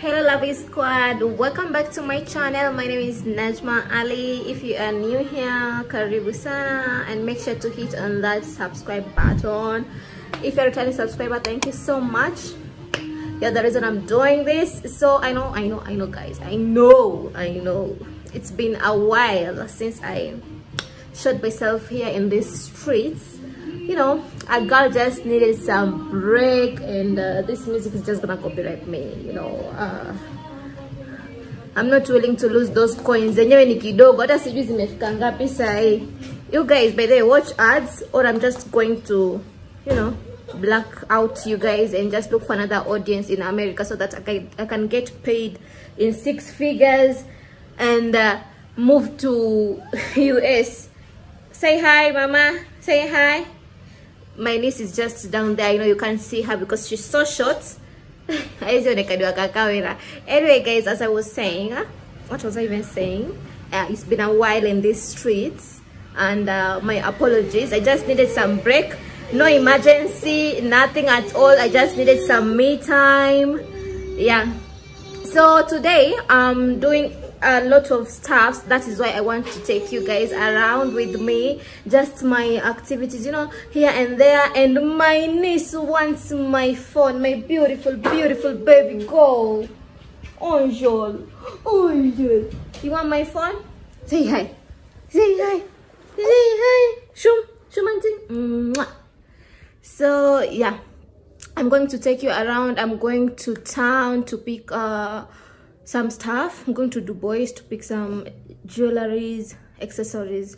hello lovely squad. Welcome back to my channel. My name is najma ali. If you are new here karibu sana and make sure to hit on that subscribe button. If you're a returning subscriber thank you so much. You're the reason i'm doing this so i know i know i know guys. I know i know. It's been a while since i shot myself here in these streets you know a girl just needed some break and uh, this music is just gonna copyright me you know uh, I'm not willing to lose those coins. You guys by the way watch ads or I'm just going to you know black out you guys and just look for another audience in America so that I can, I can get paid in six figures and uh, move to US say hi mama. Say hi my niece is just down there you know you can't see her because she's so short. Anyway guys as i was saying what was i even saying? Uh, it's been a while in these streets and uh, my apologies. I just needed some break. No emergency nothing at all. I just needed some me time. Yeah. So today i'm doing a lot of stuff. That is why i want to take you guys around with me. Just my activities you know here and there. And my niece wants my phone. My beautiful beautiful baby girl. Angel, Angel, you want my phone? Say hi. Say hi. Say hi. Shum shum so yeah. I'm going to take you around. I'm going to town to pick uh some stuff. I'm going to Du Bois to pick some jewelries accessories.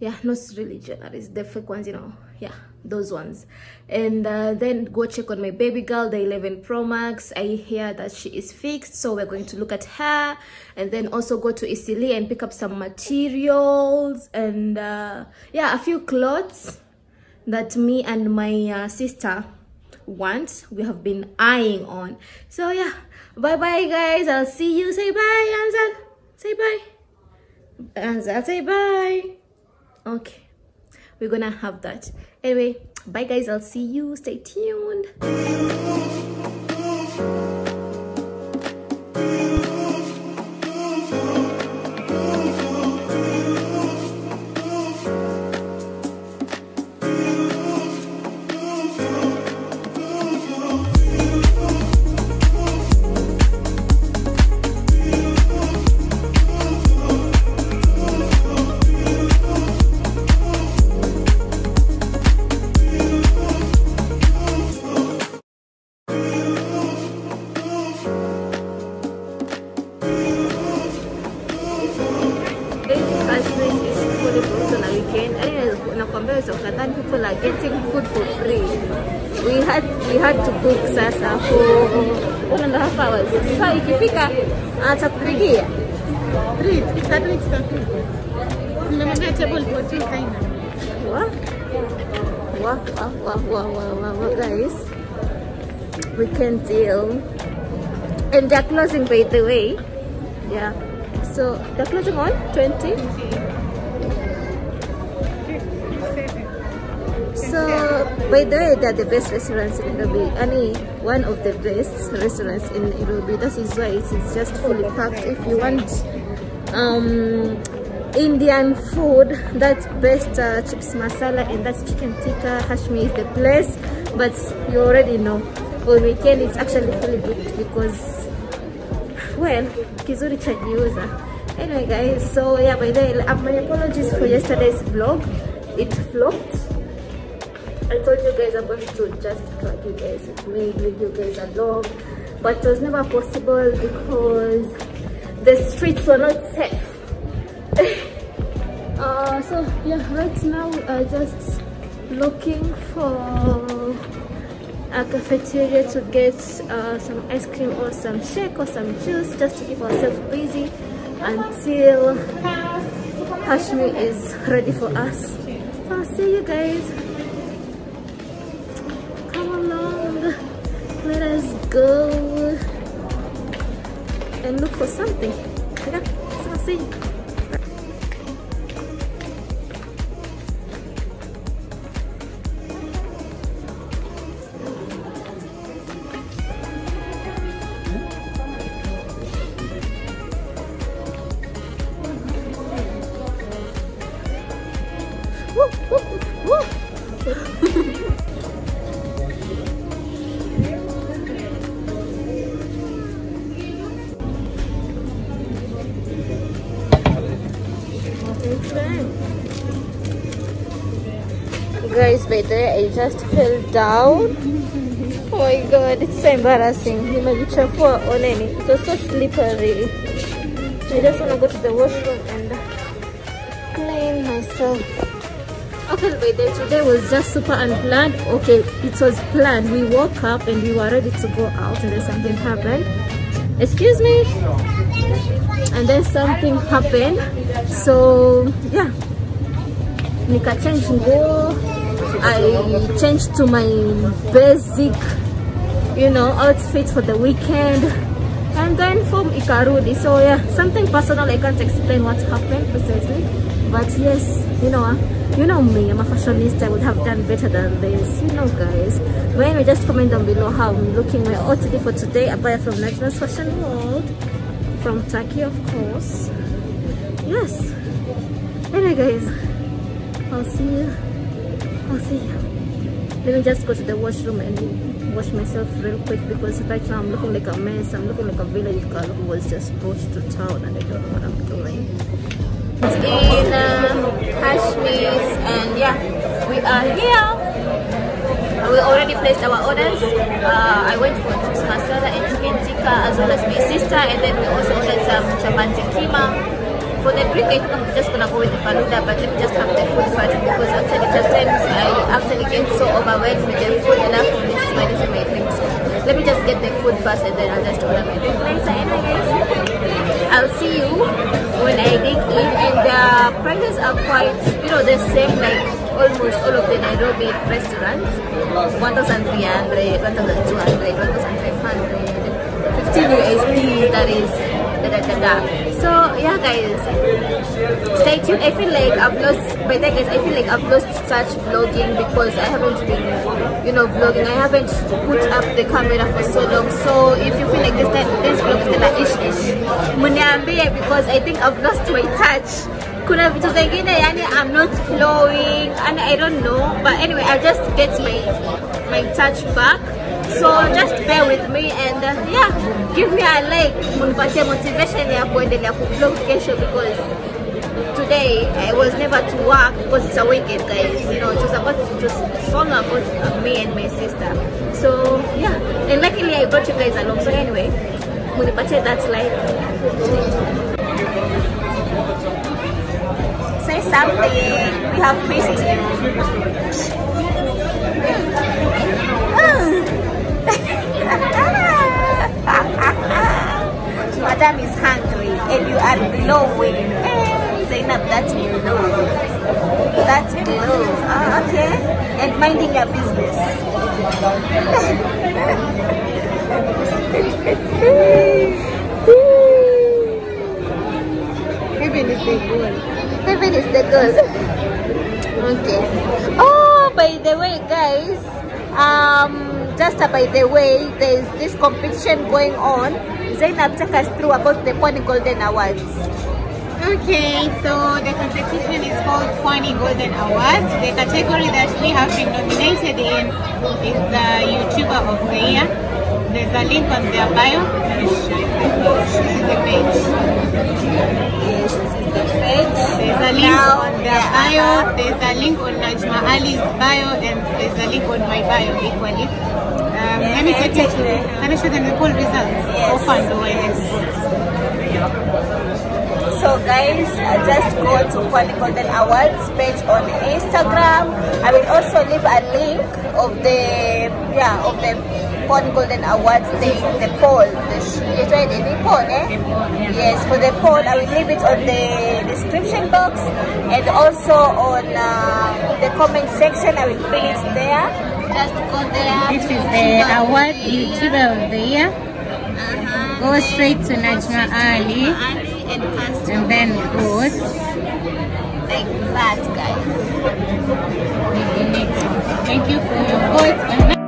Yeah not really jewelries the fake ones you know. Yeah those ones. And uh, then go check on my baby girl the 11 pro max. I hear that she is fixed so we're going to look at her. And then also go to Eastleigh and pick up some materials and uh, yeah a few clothes that me and my uh, sister want we have been eyeing on. So yeah bye bye guys. I'll see you. Say bye Ansel say bye. Ansel say bye. Okay. We're gonna have that. Anyway bye guys. I'll see you. Stay tuned wa wa wa guys. We can deal. And they're closing by the way. Yeah. So they're closing on 20. So, by the way, they're the best restaurants in Nairobi. Any one of the best restaurants in Nairobi. That is why it is just fully packed. If you want um, Indian food, that's best uh, chips masala and that's chicken tikka. Hashmi is the place, but you already know. On weekend, it's actually fully booked because, well, kizuri chajiuza. Anyway, guys, so yeah, by the way, my apologies for yesterday's vlog. It flopped. I told you guys I'm going to just drag you guys with me, leave you guys along, but it was never possible because the streets were not safe. uh, so yeah, right now we are just looking for a cafeteria to get uh, some ice cream or some shake or some juice just to keep ourselves busy until Hashmi is ready for us. So I'll see you guys. Let us go and look for something. Yeah, so see. Just fell down. Oh my god it's so embarrassing. Nimejichafua oneni it was so slippery. I just want to go to the washroom and clean myself. Okay by the today was just super unplanned. Okay it was planned. We woke up and we were ready to go out and then something happened. Excuse me? And then something happened. So yeah. Nika change nguo i changed to my basic you know outfit for the weekend. And then from ikarudi so yeah something personal i can't explain what happened precisely. But yes you know ah, you know me i'm a fashionista i would have done better than this you know guys. But anyway just comment down below how i'm looking my outfit for today i buy from Najma's fashion world from turkey of course. Yes. Anyway guys I'll see you. I'll see you. Let me just go to the washroom and wash myself real quick because right now I'm looking like a mess. I'm looking like a village girl who was just brought to town and I don't know what I'm doing. It's in uh, Hashmi and yeah, we are here. We already placed our orders. Uh, I went for chips masala and chicken tikka as well as my sister and then we also ordered some chapati kima for the I think I'm just gonna go with the faluda, but let me just have the food first because actually sometimes I actually get so overwhelmed with the food and after this is my, my drink. So let me just get the food first and then I'll just order my drink later. Anyway, guys, I'll see you when I dig in, and the prices are quite, you know, the same like almost all of the Nairobi restaurants 1300, 1200, 1500, 15 USD, that is da, da, da, da. So yeah guys. Stay tuned. I feel like i've lost by that guys i feel like i've lost such vlogging because i haven't been you know vlogging. I haven't put up the camera for so long. So if you feel like this time this vlog is gonna ish ish muniambie because i think i've lost my touch. I'm not flowing and i don't know. But anyway i'll just get my my touch back so just bear with me and uh, yeah give me a like munipatie motivation ya kuendelea kuvlog kesho because today I was never to work because it's a weekend guys. You know it was about was song about me and my sister. So yeah. And luckily I brought you guys along. So anyway munipatie that like. Say something. We have you Madam is hungry and you are glowing. Hey, Zainab, that's glow. That's glow. Ah, okay. And minding your business. Heaven is the goal. Heaven is the goal. Okay. Oh, by the way, guys, um, just by the way, there's this competition going on. Zainab, take us through about the Pwani Golden Awards. Okay, so the competition is called Pwani Golden Awards. The category that we have been nominated in is the YouTuber of the Year. There's a link on their bio. Let me show you the page. This is the page. Yes, this is the page. There's a link Now, on their yeah, bio. uh-huh. There's a link on Najma Ali's bio, and there's a link on my bio equally. Um, let me take to. Can I show them the poll results? Yes. So the way it So guys, uh, just go to Pwani Golden Awards page on Instagram. I will also leave a link of the yeah of the Pwani Golden Awards thing, the poll. The sh- you tried any poll, eh? Yes, for the poll, I will leave it on the description box and also on uh, the comment section. I will pin it there. Just go there. This is the award YouTuber of the year. Uh-huh. Go straight to Najma Ali Ali and and then vote. like that, guys. Thank you for your vote.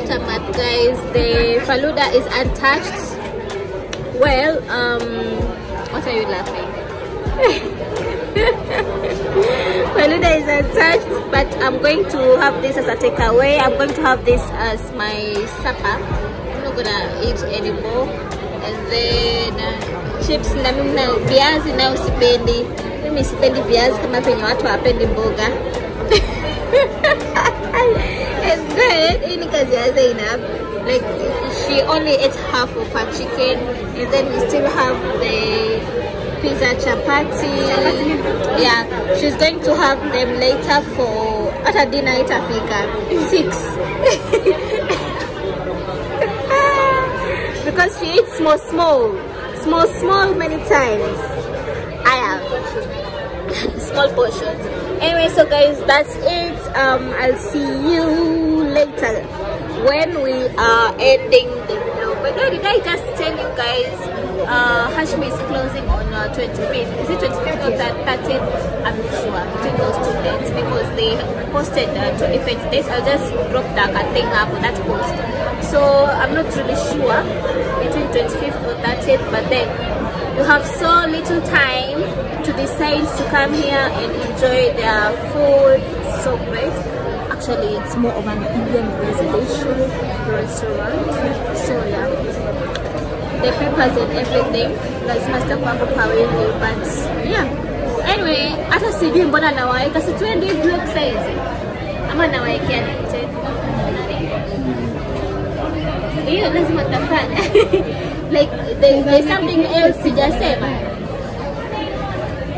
Aftermath guys the faluda is untouched. Well um what are you laughing? Faluda is untouched but i'm going to have this as a takeaway. I'm going to have this as my supper. I'm not gonna eat anymore. And then uh, chips na mimi na viazi nayo sipendi. Mimi sipendi viazi kama penye watu hawapendi mboga and then hii ni kazi ya Zainab like she only ate half of her chicken and then we still have the pizza chapati. Yeah. She's going to have them later for hata dinner itafika six. Because she eats small small. Small small many times. I have. Small portions anyway so guys that's it. Um i'll see you later. When we are ending the vlog. But did i just tell you guys uh hashmi is closing on uh, 25th is it 25th or 30th i'm not sure between those two dates because they posted uh, 25th dates. I'll just drop that thing up that post. So i'm not really sure between 25th or 30th but then you have so little time to decide to come here and enjoy their food so great actually it's more of an indian residential restaurant. So yeah. The peppers and everything. Lazima zitakuwa hapo kwa wingi but yeah. Anyway hata sijui mbona nawaeka si tuende vlog saizi ama nawaekea hiyo lazima tafanya like there, there's something else sijasema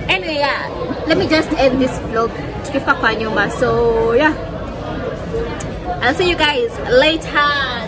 anyway yeah. Let me just end this vlog. So yeah. I'll see you guys later